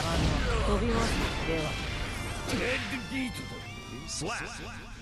飛びます。では。デッドビートだ Slap